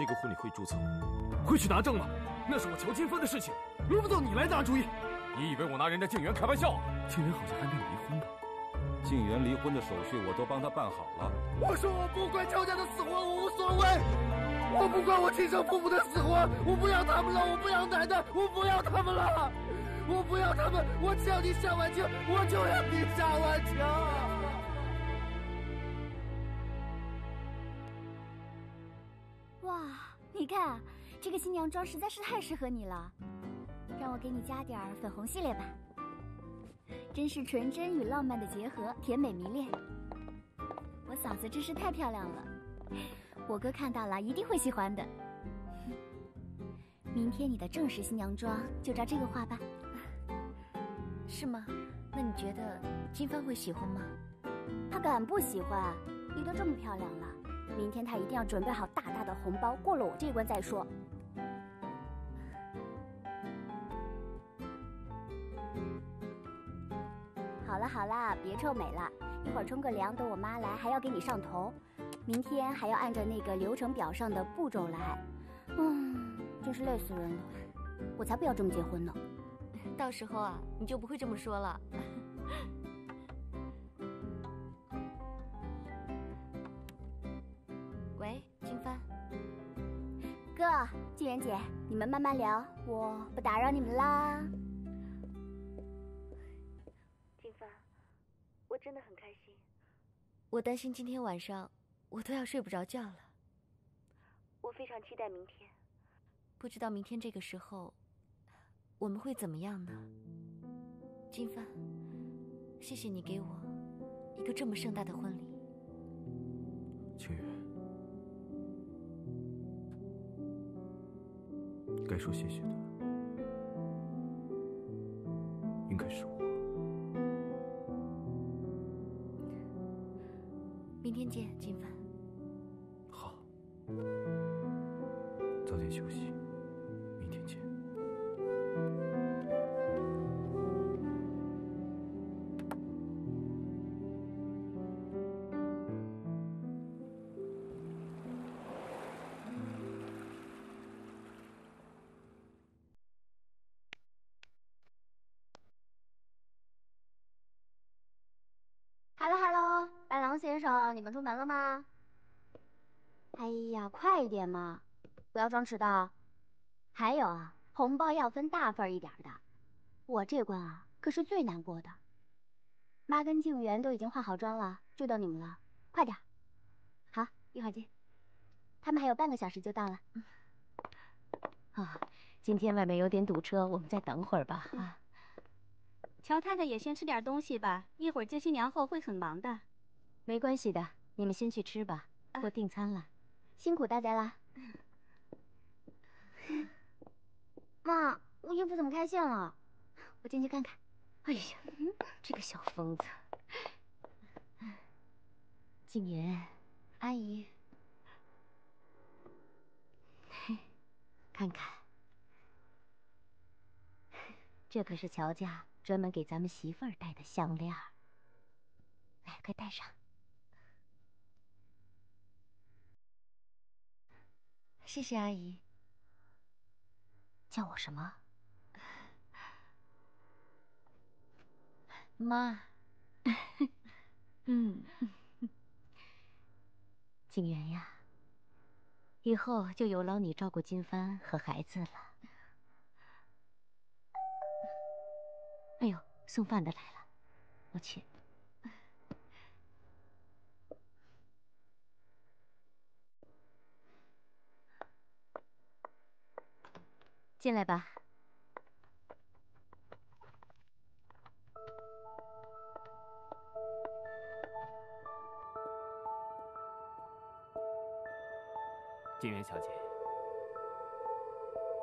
这个婚礼会注册吗？会去拿证吗？那是我乔金帆的事情，轮不到你来拿主意。你以为我拿人家静媛开玩笑啊？静媛好像还没有离婚吧。静媛离婚的手续我都帮她办好了。我说我不管乔家的死活，我无所谓。我不管我亲生父母的死活，我不要他们了，我不要奶奶，我不要他们了，我不要他们，我只要你夏婉清，我就要你夏婉清。你看这个新娘妆实在是太适合你了，让我给你加点粉红系列吧，真是纯真与浪漫的结合，甜美迷恋。我嫂子真是太漂亮了。我哥看到了一定会喜欢的。明天你的正式新娘妆就照这个画吧。是吗？那你觉得金帆会喜欢吗？他敢不喜欢？你都这么漂亮了，明天他一定要准备好大大的红包，过了我这关再说。好了好了，别臭美了，一会儿冲个凉，等我妈来还要给你上头。明天还要按照那个流程表上的步骤来，嗯，真是累死人了。我才不要这么结婚呢。到时候啊，你就不会这么说了。姐，你们慢慢聊，我不打扰你们啦。金帆，我真的很开心。我担心今天晚上。我都要睡不着觉了。我非常期待明天，不知道明天这个时候我们会怎么样呢？金帆，谢谢你给我一个这么盛大的婚礼。清远，该说谢谢的应该是我。明天见，金凡。先生，你们出门了吗？哎呀，快一点嘛！不要装迟到。还有啊，红包要分大份一点的。我这关啊，可是最难过的。妈跟静媛都已经化好妆了，就等你们了。快点。好，一会儿见。他们还有半个小时就到了。啊，今天外面有点堵车，我们再等会儿吧。啊，乔太太也先吃点东西吧，一会儿接新娘后会很忙的。没关系的，你们先去吃吧，我订餐了。辛苦大家了，妈，我衣服怎么开线了？我进去看看。哎呀，这个小疯子！静言，阿姨，看看，这可是乔家专门给咱们媳妇儿戴的项链，来，快戴上。谢谢阿姨。叫我什么？妈。嗯。景元呀，以后就有劳你照顾金帆和孩子了。哎呦，送饭的来了，我去。进来吧，金元小姐，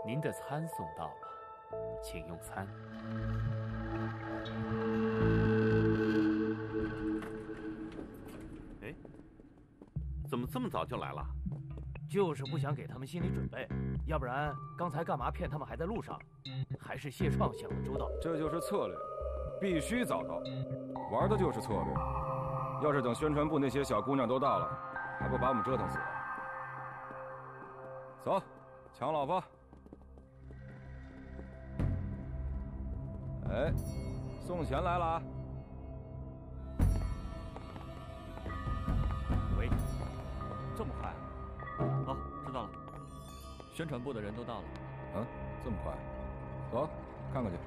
您的餐送到了，请用餐。哎，怎么这么早就来了？就是不想给他们心理准备，要不然刚才干嘛骗他们还在路上？还是谢创想的周到，这就是策略，必须早到，玩的就是策略。要是等宣传部那些小姑娘都到了，还不把我们折腾死？走，抢老婆。哎，送钱来了啊！宣传部的人都到了。啊，这么快？走，看看去。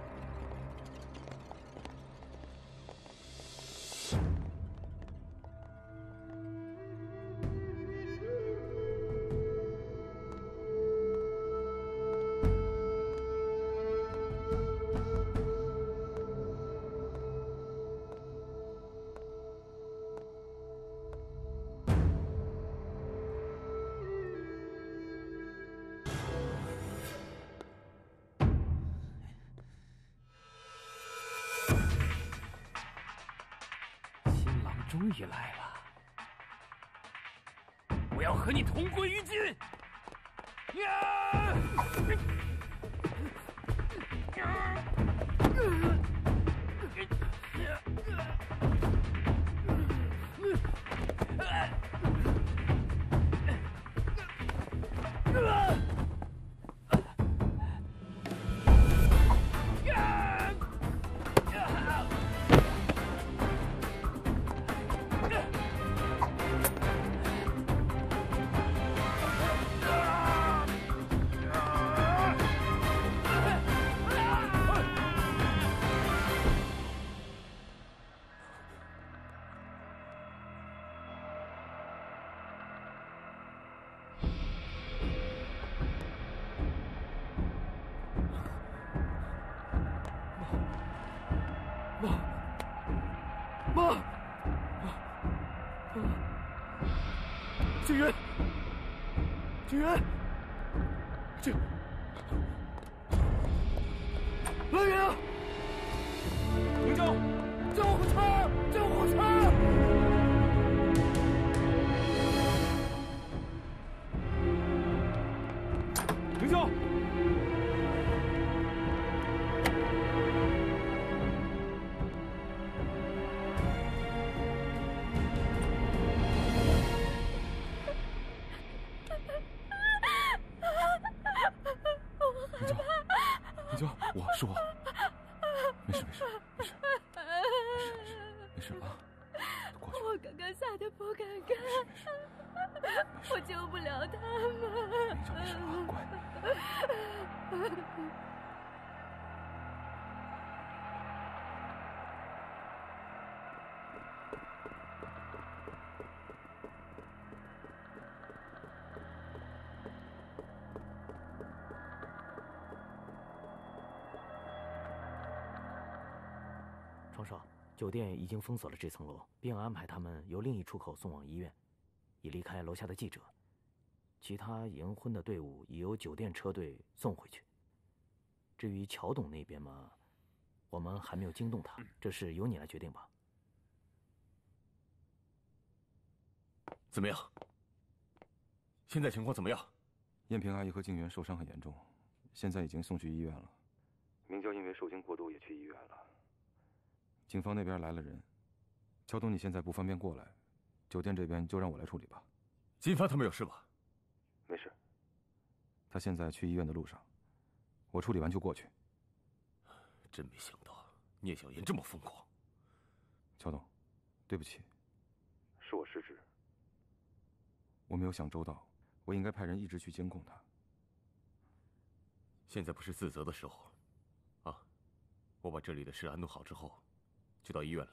终于来了！我要和你同归于尽！呀！景云，景云，床少，酒店已经封锁了这层楼，并安排他们由另一出口送往医院，已离开楼下的记者。其他迎婚的队伍已由酒店车队送回去。至于乔董那边嘛，我们还没有惊动他，这事由你来决定吧。怎么样？现在情况怎么样？燕平阿姨和静媛受伤很严重，现在已经送去医院了。明娇因为受惊过度也去医院了。警方那边来了人，乔东你现在不方便过来，酒店这边就让我来处理吧。金发他们有事吧？没事。他现在去医院的路上，我处理完就过去。真没想到聂小言这么疯狂。乔董，对不起，是我失职。我没有想周到，我应该派人一直去监控他。现在不是自责的时候，啊！我把这里的事安顿好之后，就到医院来。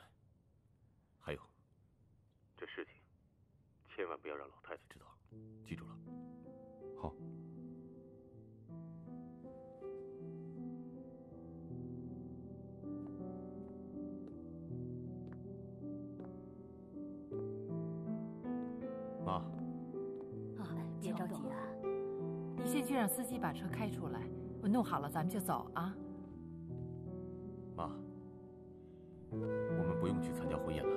还有，这事情千万不要让老太太知道，记住了。好。妈，啊，别着急啊，你先去让司机把车开出来，我弄好了咱们就走啊。我们不用去参加婚宴了。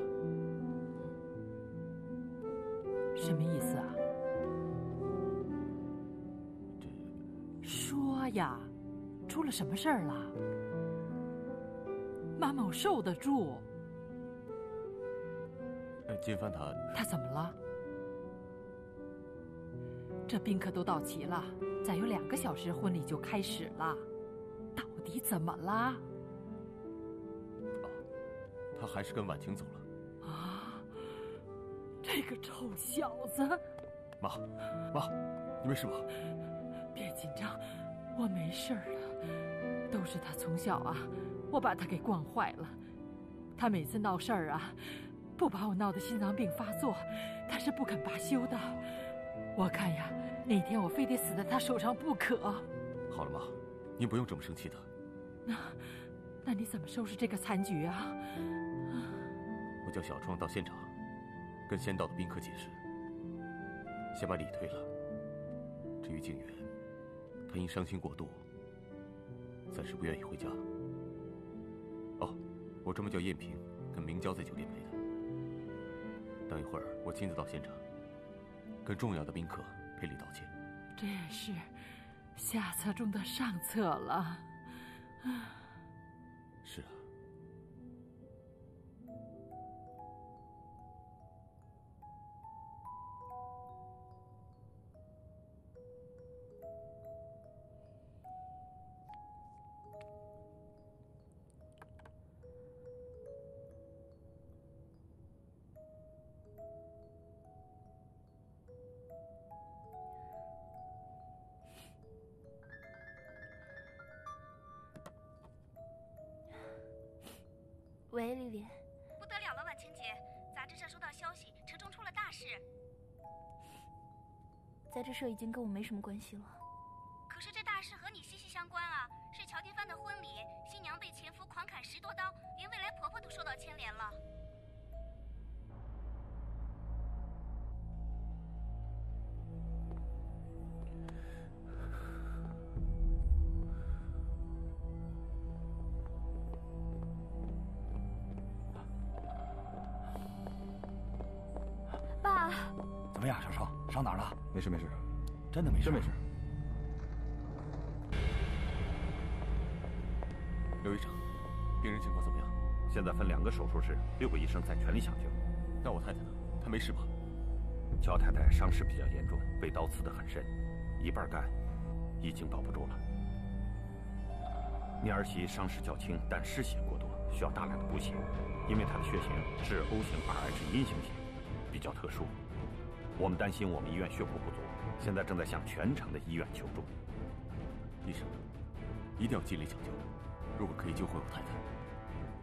什么意思啊？这说呀，出了什么事儿了？妈妈，我受得住。金帆他他怎么了？这宾客都到齐了，再有两个小时婚礼就开始了，到底怎么了？他还是跟婉晴走了。啊！这个臭小子！妈，妈，你没事吧？别紧张，我没事了。都是他从小啊，我把他给惯坏了。他每次闹事儿啊，不把我闹得心脏病发作，他是不肯罢休的。我看呀，那天我非得死在他手上不可。好了，妈，您不用这么生气的。那，那你怎么收拾这个残局啊？我叫小创到现场，跟先到的宾客解释，先把礼退了。至于静媛，她因伤心过度，暂时不愿意回家。哦，我专门叫燕萍跟明娇在酒店陪她。等一会儿我亲自到现场，跟重要的宾客赔礼道歉。这也是下策中的上策了。啊。杂志社已经跟我没什么关系了。可是这大事和你息息相关啊！是乔天帆的婚礼，新娘被前夫狂砍十多刀，连未来婆婆都受到牵连了。爸，怎么样，小少，伤哪儿了？没事没事，真的没事，真没事。刘医生，病人情况怎么样？现在分两个手术室，六个医生在全力抢救。那我太太呢？她没事吧？乔太太伤势比较严重，被刀刺得很深，一半肝已经保不住了。你儿媳伤势较轻，但失血过多，需要大量的补血，因为她的血型是 O 型 Rh 阴性血，比较特殊。我们担心我们医院血库不足，现在正在向全城的医院求助。医生，一定要尽力抢救，如果可以救回我太太，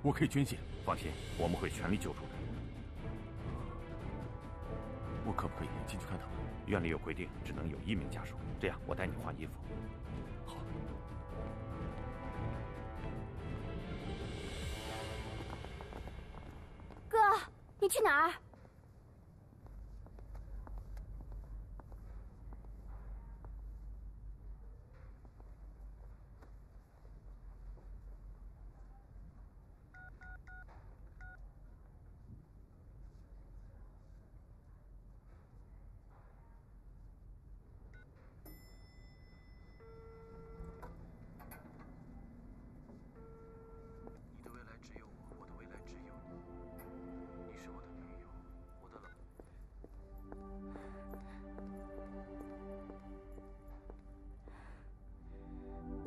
我可以捐献。放心，我们会全力救助的。我可不可以进去看他？院里有规定，只能有一名家属。这样，我带你换衣服。好。哥，你去哪儿？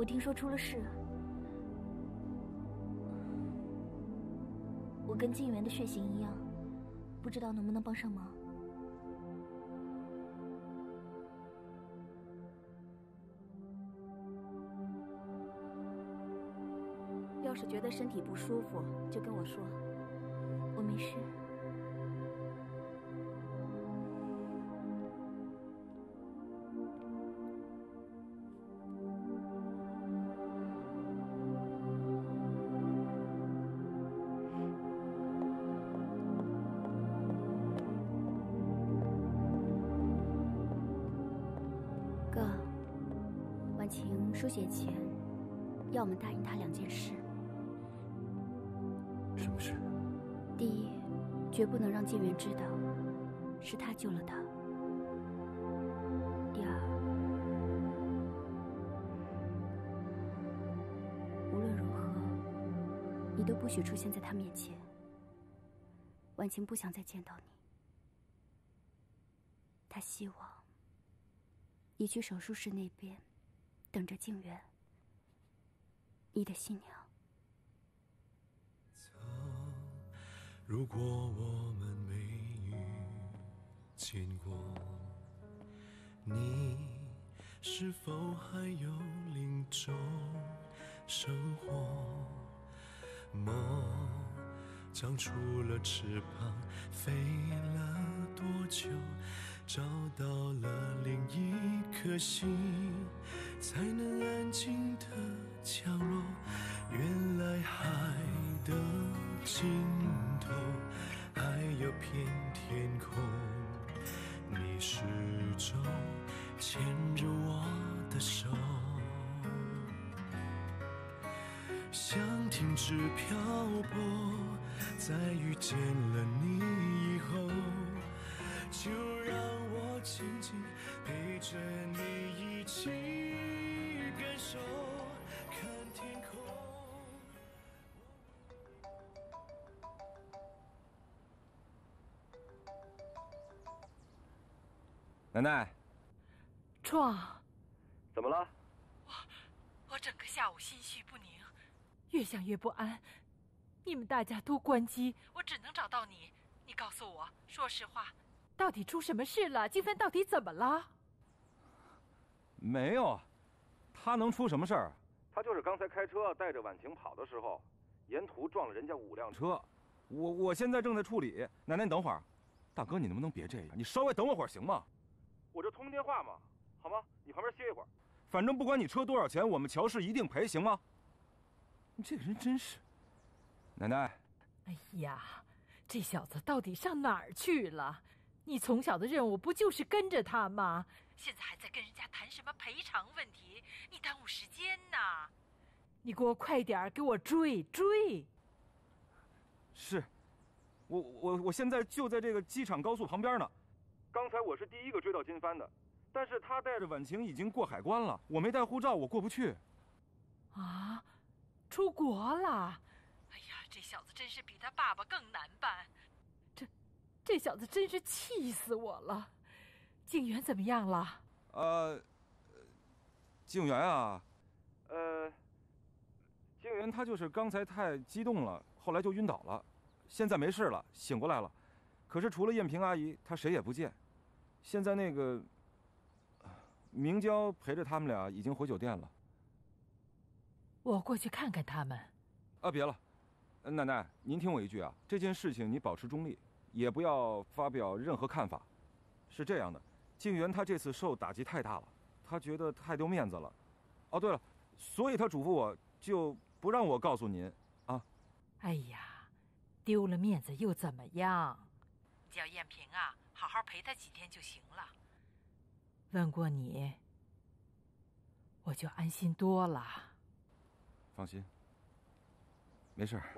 我听说出了事，我跟静源的血型一样，不知道能不能帮上忙。要是觉得身体不舒服，就跟我说，救了他。第二，无论如何，你都不许出现在他面前。婉晴不想再见到你，她希望你去手术室那边，等着静媛，你的新娘。如果我们见过，你是否还有另种生活？梦长出了翅膀，飞了多久？找到了另一颗心，才能安静的降落。原来海的尽头还有片天空，你始终牵着我的手。想停止漂泊，在遇见了你以后，就让我紧紧陪着你一起感受，奶奶，壮，怎么了？我我整个下午心绪不宁，越想越不安。你们大家都关机，我只能找到你。你告诉我，说实话，到底出什么事了？金帆到底怎么了？没有啊，他能出什么事儿？他就是刚才开车带着婉晴跑的时候，沿途撞了人家五辆车。我我现在正在处理。奶奶，你等会儿。大哥，你能不能别这样？你稍微等我会儿行吗？我这通电话嘛，好吗？你旁边歇一会儿。反正不管你车多少钱，我们乔氏一定赔，行吗？你这人真是……奶奶。哎呀，这小子到底上哪儿去了？你从小的任务不就是跟着他吗？现在还在跟人家谈什么赔偿问题？你耽误时间呢！你给我快点给我追追！是，我我我现在就在这个机场高速旁边呢。刚才我是第一个追到金帆的，但是他带着婉晴已经过海关了，我没带护照，我过不去。啊，出国了！哎呀，这小子真是比他爸爸更难办。这，这小子真是气死我了。静媛怎么样了？呃，静媛啊，呃，静媛她就是刚才太激动了，后来就晕倒了，现在没事了，醒过来了。可是除了艳萍阿姨，她谁也不见。现在那个明娇陪着他们俩已经回酒店了。我过去看看他们。啊，别了，奶奶，您听我一句啊，这件事情你保持中立，也不要发表任何看法。是这样的，静媛她这次受打击太大了，她觉得太丢面子了。哦，对了，所以她嘱咐我就不让我告诉您啊。哎呀，丢了面子又怎么样？叫艳萍啊，好好陪他几天就行了。问过你，我就安心多了。放心，没事儿。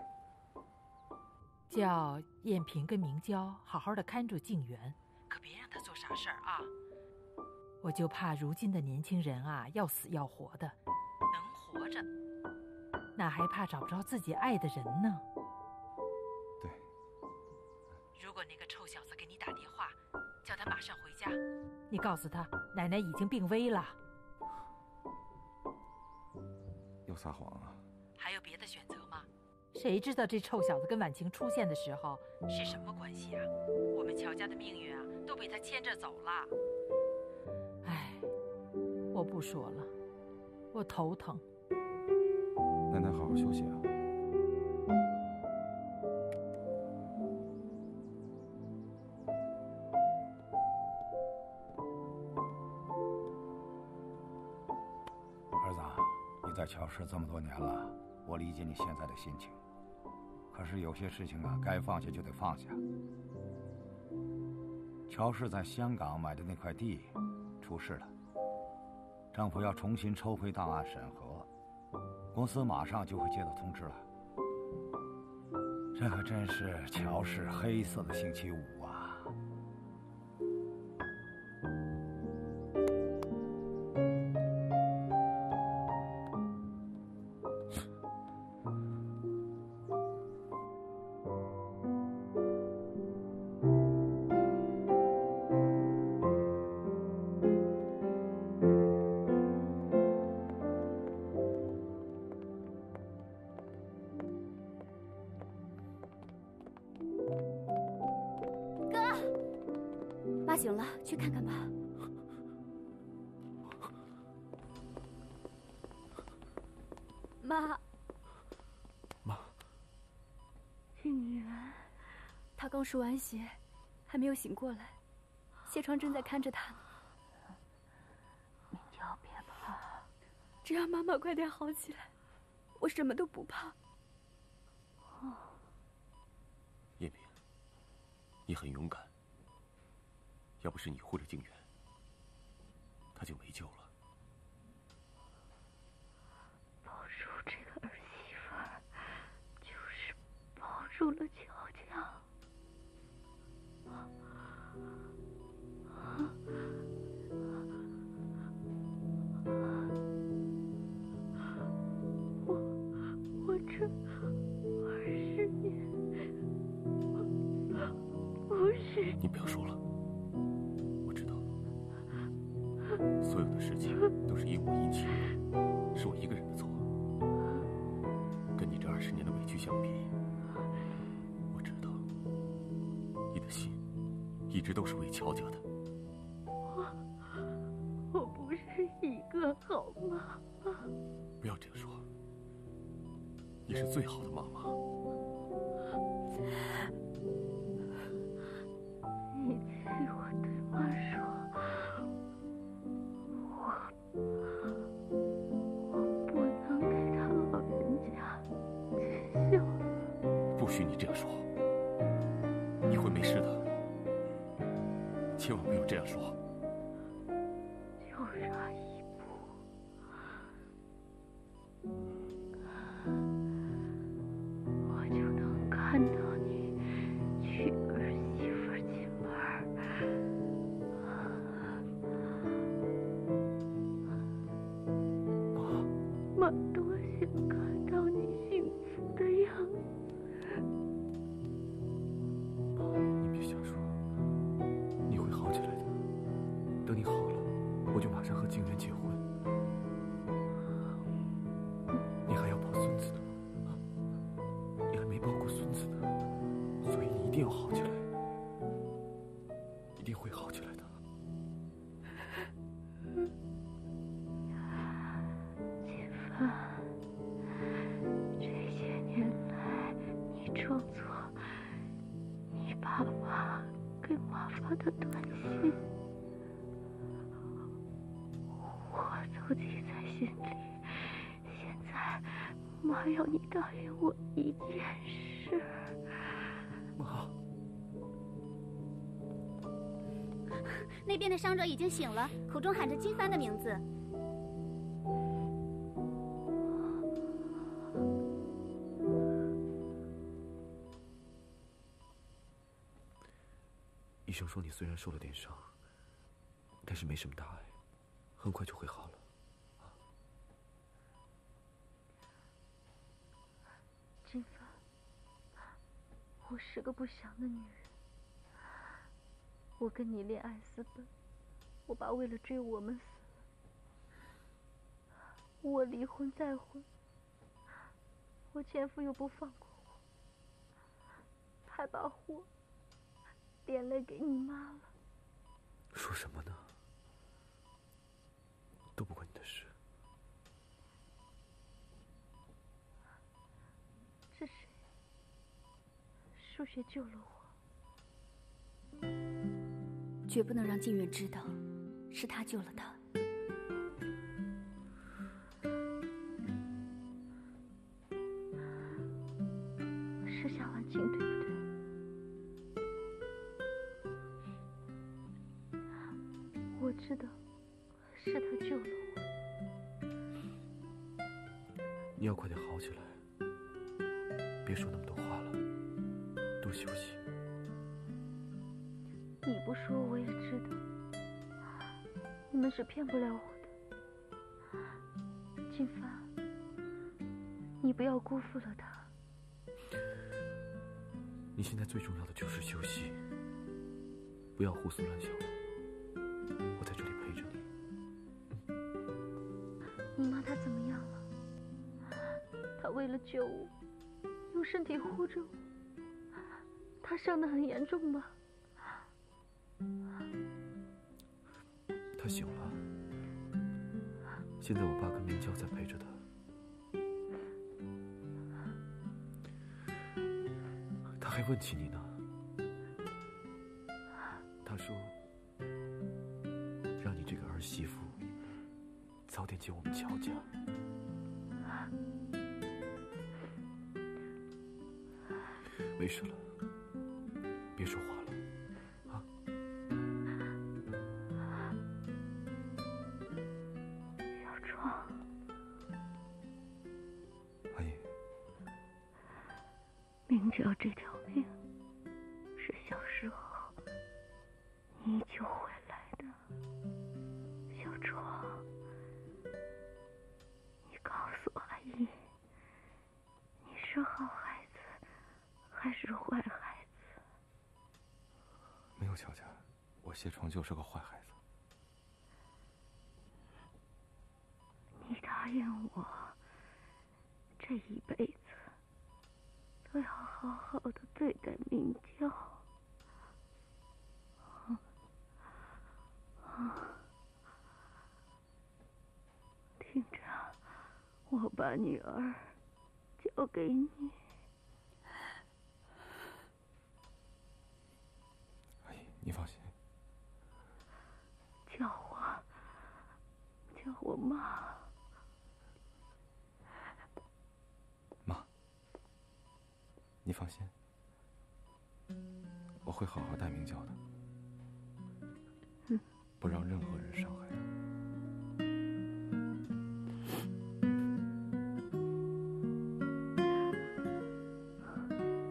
叫艳萍跟明娇好好的看住静媛，可别让她做傻事儿啊。我就怕如今的年轻人啊，要死要活的，能活着，哪还怕找不着自己爱的人呢？对如果那个臭小上回家，你告诉他奶奶已经病危了。又撒谎啊！还有别的选择吗？谁知道这臭小子跟婉晴出现的时候是什么关系啊？我们乔家的命运啊，都被他牵着走了。哎，我不说了，我头疼。奶奶，好好休息啊。是这么多年了，我理解你现在的心情。可是有些事情啊，该放下就得放下。乔氏在香港买的那块地出事了，政府要重新抽回档案审核，公司马上就会接到通知了。这可真是乔氏黑色的星期五。他刚输完血，还没有醒过来，谢窗正在看着他呢。明娇别怕，只要妈妈快点好起来，我什么都不怕。叶明，你很勇敢。要不是你护着静远，他就没救了。保住这个儿媳妇，就是保住了直都是为乔家的。我我不是一个好妈妈。不要这样说，你是最好的妈妈。你替我对妈说，我我不能给他老人家治秀。不许你这样说，千万不要这样说。我一件事。妈，那边的伤者已经醒了，口中喊着金帆的名字。医生说你虽然受了点伤，但是没什么大碍，很快就会好了。金帆，我是个不祥的女人。我跟你恋爱私奔，我爸为了追我们死了。我离婚再婚，我前夫又不放过我，还把祸连累给你妈了。说什么呢？都不关你的事。是谁？数学救了我。绝不能让静远知道，是他救了他。是夏婉晴，对不对？我知道，是他救了我。你要快点好起来，别说那么多话了，多休息。你不说我也知道，你们是骗不了我的。金帆，你不要辜负了他。你现在最重要的就是休息，不要胡思乱想了。我在这里陪着你。你妈她怎么样了？她为了救我，用身体护着我。他伤得很严重吗？他醒了，现在我爸跟明娇在陪着他。他还问起你呢，他说让你这个儿媳妇早点进我们乔家。没事了，明娇这条命是小时候你救回来的，小壮，你告诉阿姨，你是好孩子还是坏孩子？没有乔家，我谢床就是个坏孩子。你答应我，这一辈子好好的对待明娇。啊啊！听着，我把女儿交给你。阿姨，你放心，叫我，叫我妈。你放心，我会好好待明娇的，嗯不让任何人伤害她。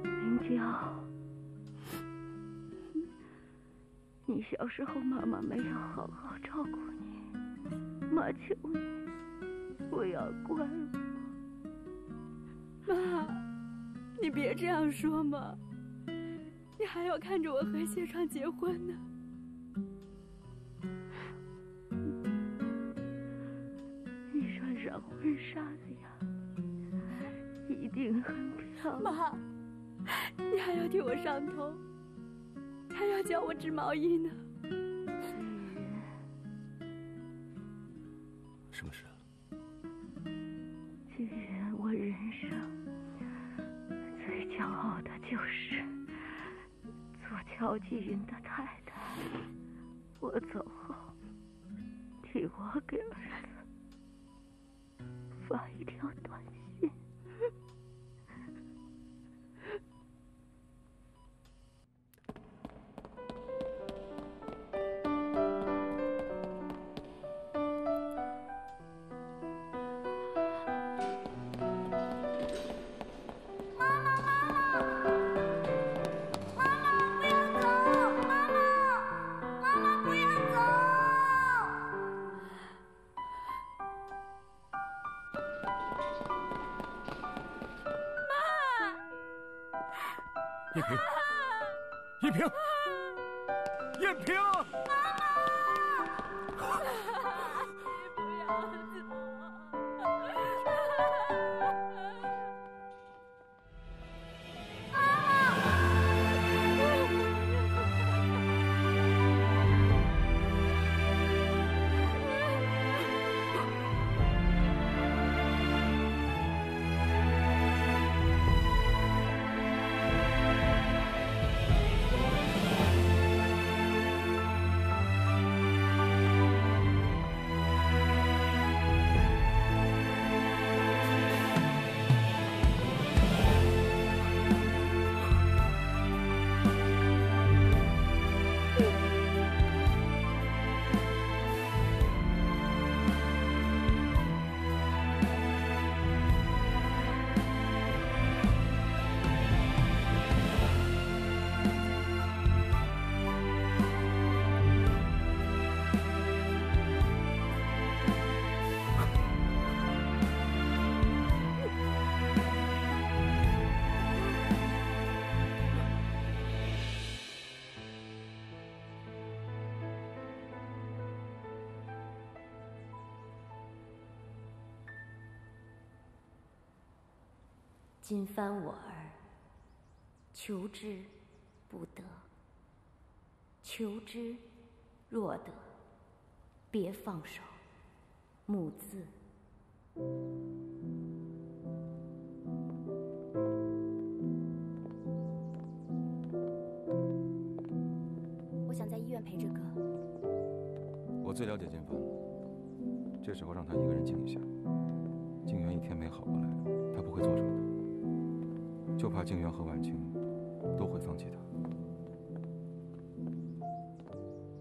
明娇，你小时候妈妈没有好好照顾你，妈求你不要怪我。妈，你别这样说嘛，你还要看着我和谢川结婚呢。你穿上婚纱的呀，一定很漂亮。妈，你还要替我上头，还要教我织毛衣呢。曹继云的太太，我走后，替我给儿子妈！叶萍，叶萍，叶萍，妈妈！今番我儿求之不得，求之若得，别放手，母字。我想在医院陪着哥。我最了解金帆了，这时候让他一个人静一下。静媛一天没好过来，他不会做什么的，就怕静媛和婉清都会放弃他。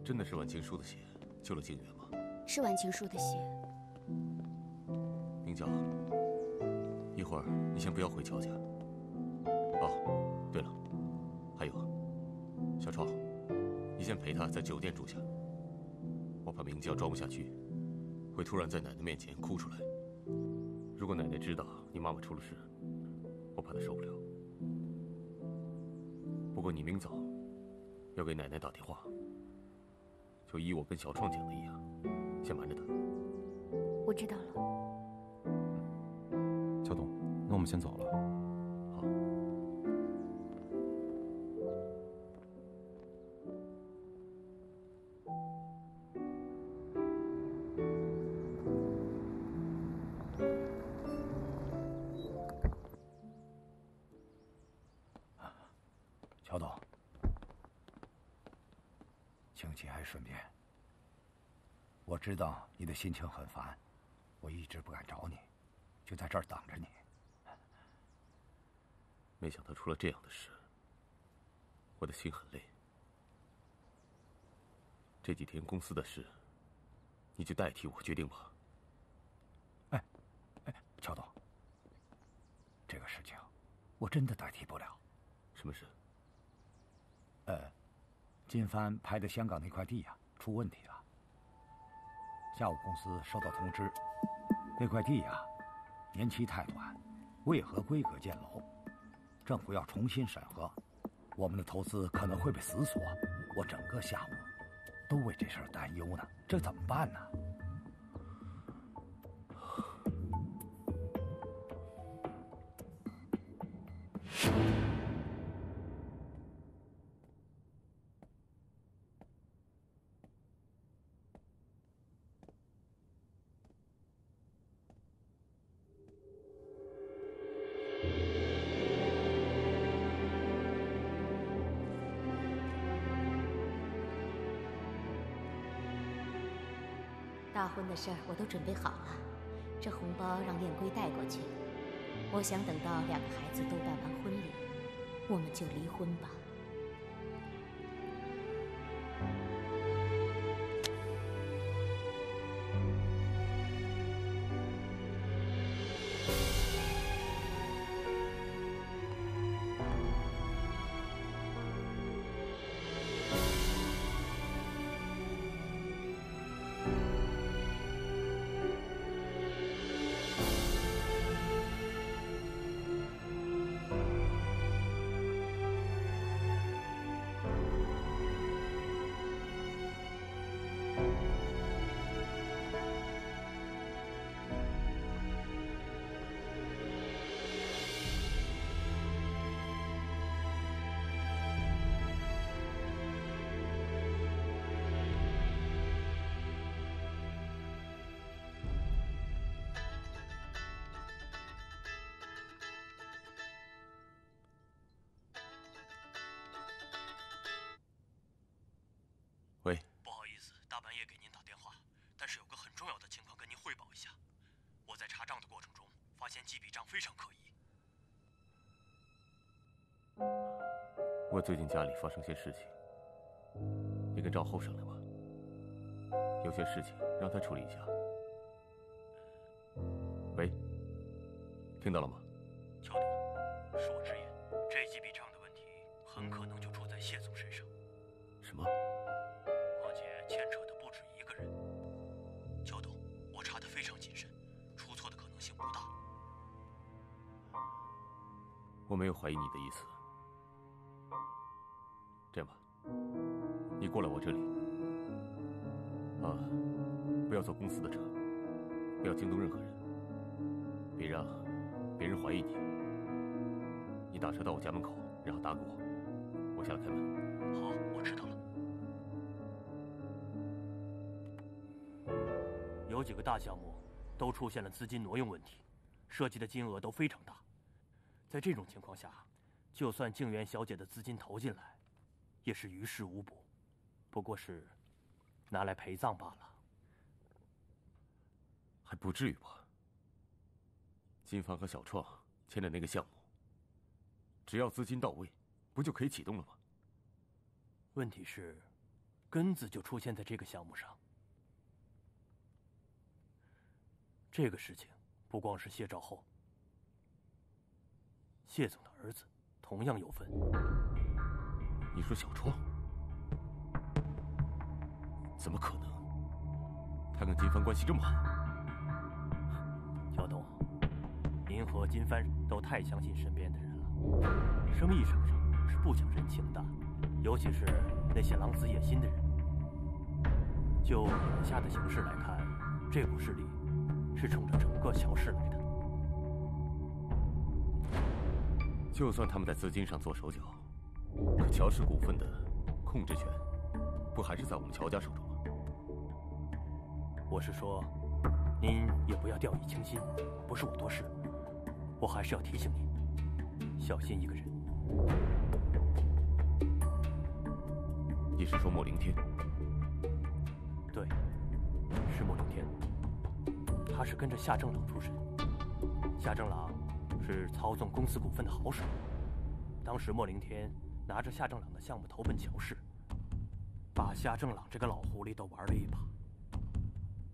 真的是婉清输的血救了静媛吗？是婉清输的血。明娇，一会儿你先不要回乔家。哦，对了，还有，小超，你先陪他在酒店住下。我怕明娇装不下去，会突然在奶奶面前哭出来。如果奶奶知道你妈妈出了事，我怕她受不了。你明早要给奶奶打电话，就依我跟小创讲的一样，先瞒着她。我知道了。乔董，那我们先走了。知道你的心情很烦，我一直不敢找你，就在这儿等着你。没想到出了这样的事，我的心很累。这几天公司的事，你就代替我决定吧。哎，哎，乔董，这个事情我真的代替不了。什么事？呃，金帆拍的香港那块地呀，出问题了。下午公司收到通知，那块地呀，年期太短，未合规格建楼，政府要重新审核，我们的投资可能会被死锁。我整个下午都为这事儿担忧呢，这怎么办呢？大婚的事儿我都准备好了，这红包让燕归带过去。我想等到两个孩子都办完婚礼，我们就离婚吧。半夜给您打电话，但是有个很重要的情况跟您汇报一下。我在查账的过程中发现几笔账非常可疑。我最近家里发生些事情，你跟赵后商量吧。有些事情让他处理一下。喂，听到了吗？没有怀疑你的意思。这样吧，你过来我这里。啊，不要坐公司的车，不要惊动任何人，别让别人怀疑你。你打车到我家门口，然后打给我，我下来开门。好，我知道了。有几个大项目都出现了资金挪用问题，涉及的金额都非常大。在这种情况下，就算静媛小姐的资金投进来，也是于事无补，不过是拿来陪葬罢了。还不至于吧？金凡和小创签的那个项目，只要资金到位，不就可以启动了吗？问题是，根子就出现在这个项目上。这个事情不光是谢兆后，谢总的儿子同样有份。你说小创？怎么可能？他跟金帆关系这么好？小东，您和金帆都太相信身边的人了，生意场上是不讲人情的，尤其是那些狼子野心的人。就眼下的形势来看，这股势力是冲着整个乔氏来的。就算他们在资金上做手脚，可乔氏股份的控制权，不还是在我们乔家手中吗？我是说。您也不要掉以轻心，不是我多事，我还是要提醒您，小心一个人。你是说莫凌天？对，是莫凌天。他是跟着夏正朗出身，夏正朗是操纵公司股份的好手。当时莫凌天拿着夏正朗的项目投奔乔氏，把夏正朗这个老狐狸都玩了一把。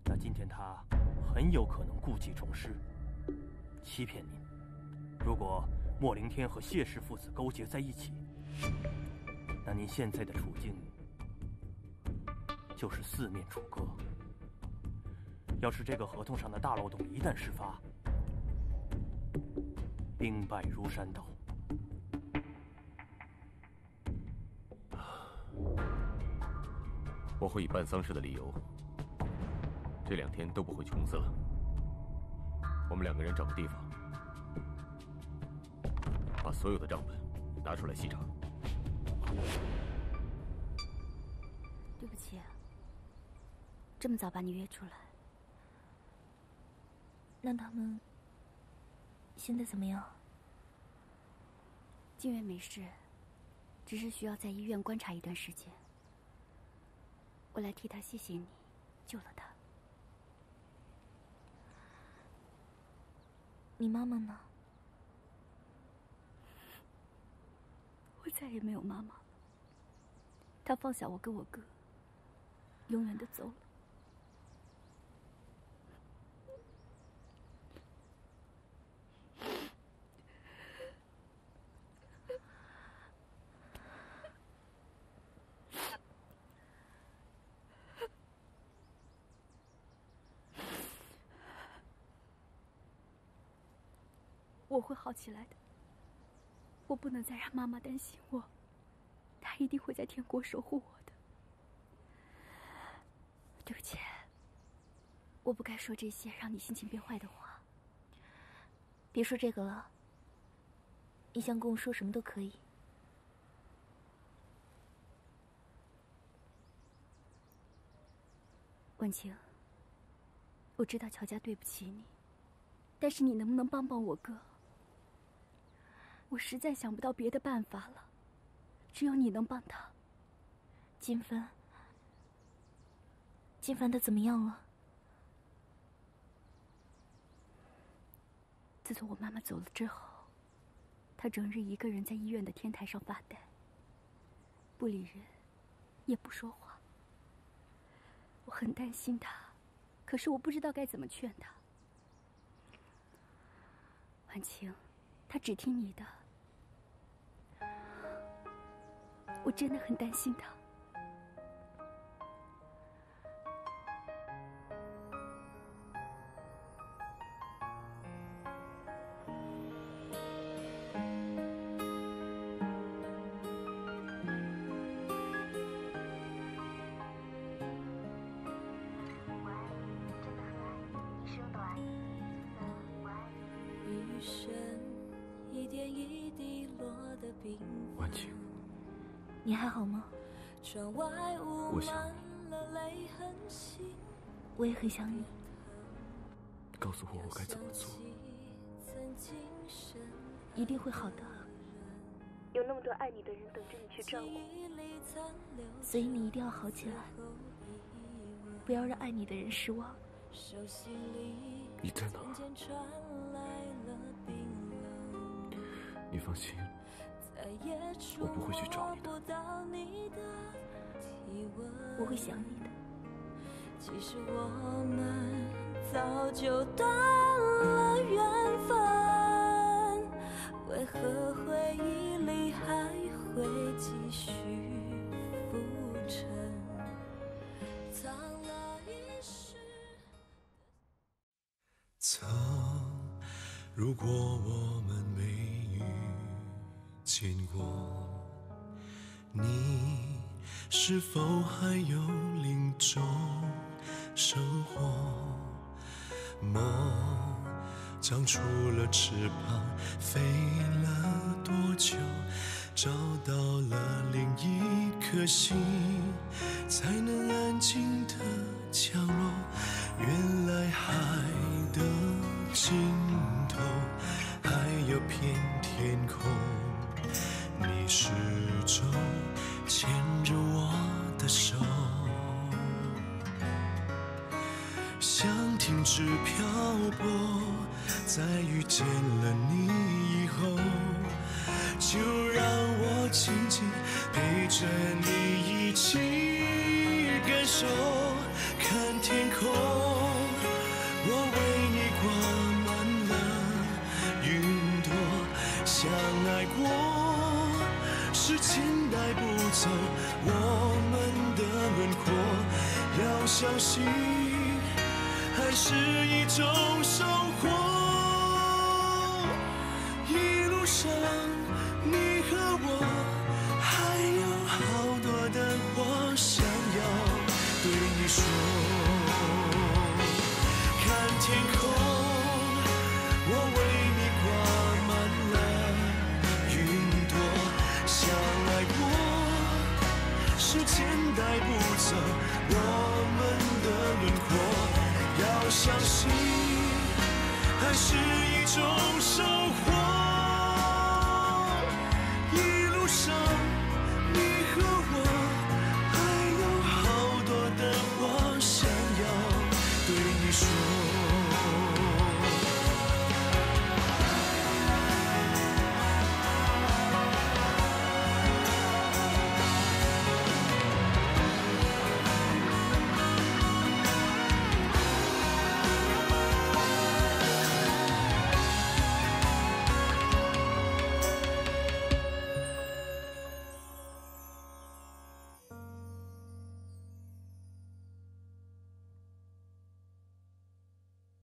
那今天他。很有可能故技重施，欺骗您。如果莫凌天和谢氏父子勾结在一起，那您现在的处境就是四面楚歌。要是这个合同上的大漏洞一旦事发，兵败如山倒。我会以办丧事的理由。这两天都不回去公司了。我们两个人找个地方，把所有的账本拿出来细查。对不起，这么早把你约出来。那他们现在怎么样？静月没事，只是需要在医院观察一段时间。我来替他谢谢你，救了他。你妈妈呢？我再也没有妈妈了。她放下我跟我哥，永远的走了。我会好起来的。我不能再让妈妈担心我，她一定会在天国守护我的。对不起，我不该说这些让你心情变坏的话。别说这个了，你想跟我说什么都可以。婉晴，我知道乔家对不起你，但是你能不能帮帮我哥？我实在想不到别的办法了，只有你能帮他。金帆，金帆他怎么样了？自从我妈妈走了之后，他整日一个人在医院的天台上发呆，不理人，也不说话。我很担心他，可是我不知道该怎么劝他。婉晴。他只听你的，我真的很担心他。很想你。告诉我我该怎么做。一定会好的。有那么多爱你的人等着你去照顾，所以你一定要好起来，不要让爱你的人失望。你在哪？你放心，我不会去找你的。我会想你的。其实我们早就断了缘分，为何回忆里还会继续浮沉？藏了一世。曾，如果我们没遇见过，你是否还有另种？生活，梦长出了翅膀，飞了多久？找到了另一颗心，才能安静的降落。原来海的尽头还有片天空，停止漂泊，在遇见了你以后，就让我紧紧陪着你一起感受，看天空。我为你挂满了云朵，相爱过，时间带不走我们的轮廓，要相信。爱是一种收获，一路上你和我还有好多的话想要对你说。看天空，我为你挂满了云朵，相爱过，时间带不走我们的轮廓。我相信爱是一种收获。